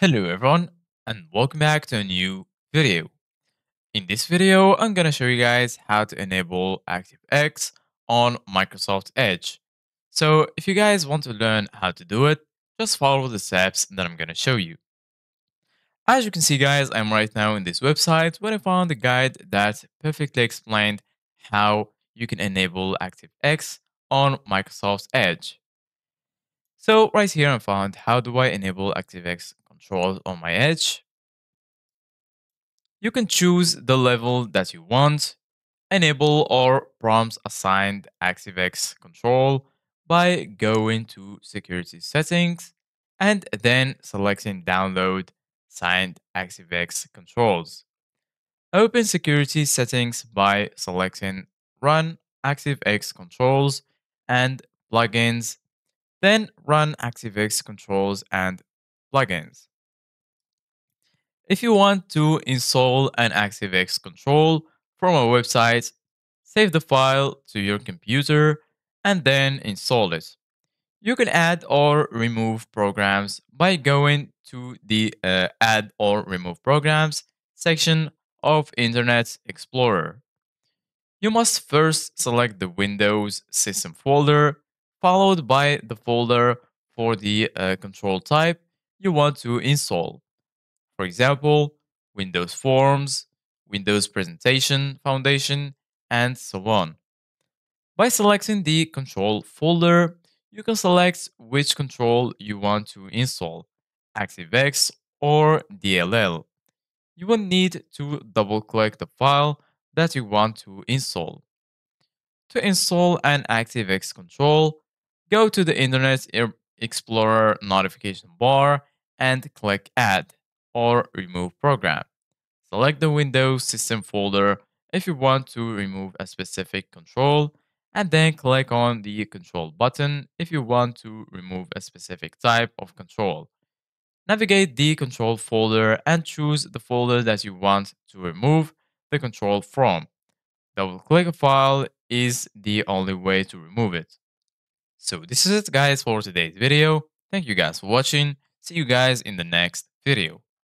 Hello everyone and welcome back to a new video. In this video, I'm gonna show you guys how to enable ActiveX on Microsoft Edge. So if you guys want to learn how to do it, just follow the steps that I'm gonna show you. As you can see guys, I'm right now in this website where I found a guide that perfectly explained how you can enable ActiveX on Microsoft Edge. So right here I found how do I enable ActiveX controls on my edge. You can choose the level that you want, enable or prompts assigned ActiveX control by going to security settings and then selecting download signed ActiveX controls. Open security settings by selecting run ActiveX controls and plugins, then run ActiveX controls and plugins. If you want to install an ActiveX control from a website, save the file to your computer and then install it. You can add or remove programs by going to the uh, Add or Remove Programs section of Internet Explorer. You must first select the Windows System folder, followed by the folder for the uh, control type you want to install. For example, Windows Forms, Windows Presentation Foundation, and so on. By selecting the control folder, you can select which control you want to install, ActiveX or DLL. You will need to double click the file that you want to install. To install an ActiveX control, go to the Internet Explorer notification bar and click Add or remove program. Select the Windows system folder if you want to remove a specific control and then click on the control button if you want to remove a specific type of control. Navigate the control folder and choose the folder that you want to remove the control from. Double click a file is the only way to remove it. So this is it guys for today's video. Thank you guys for watching. See you guys in the next video.